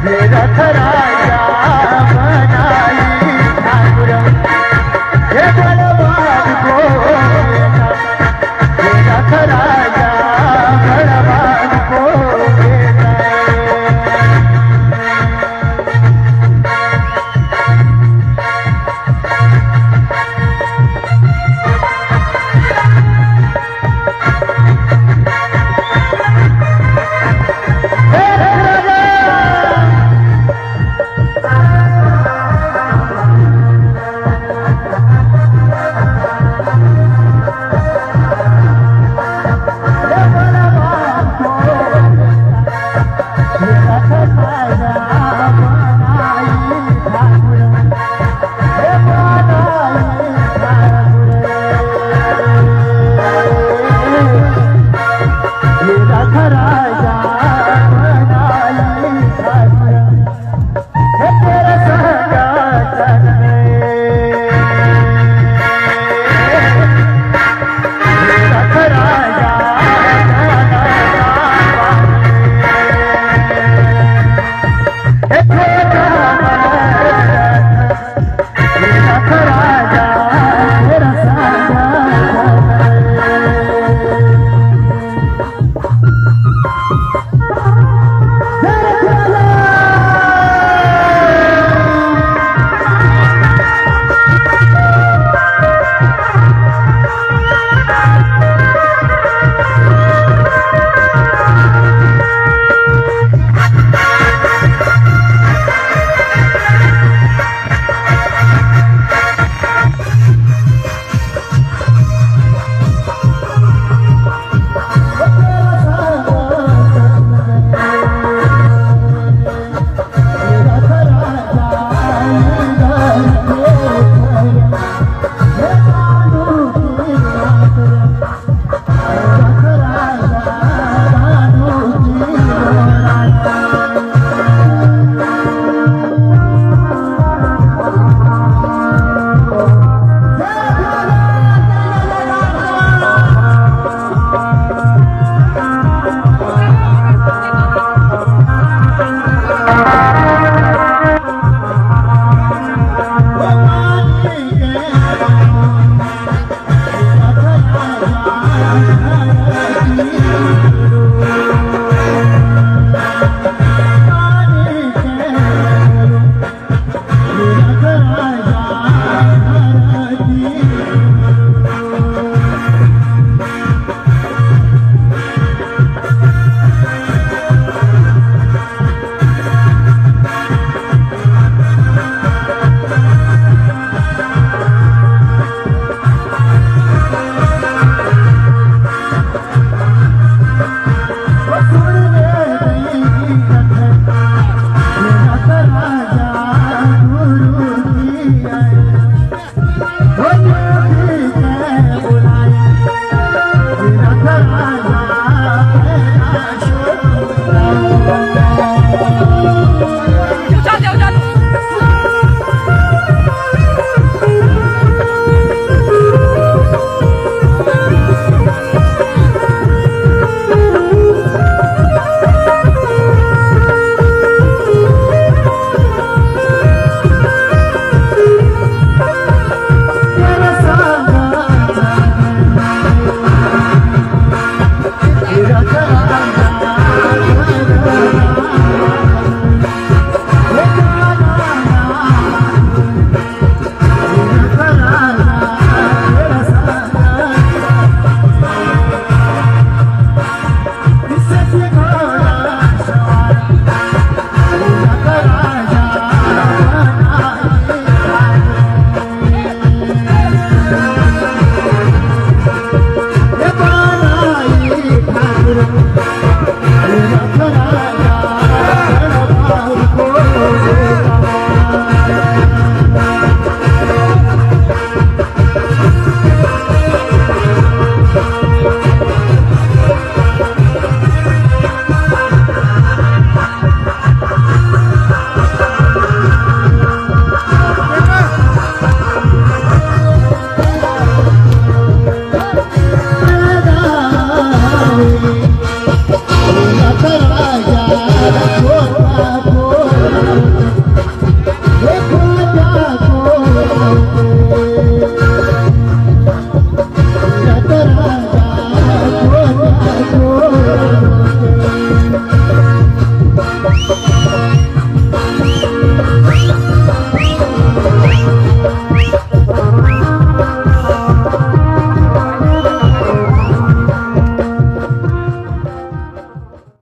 रथ राय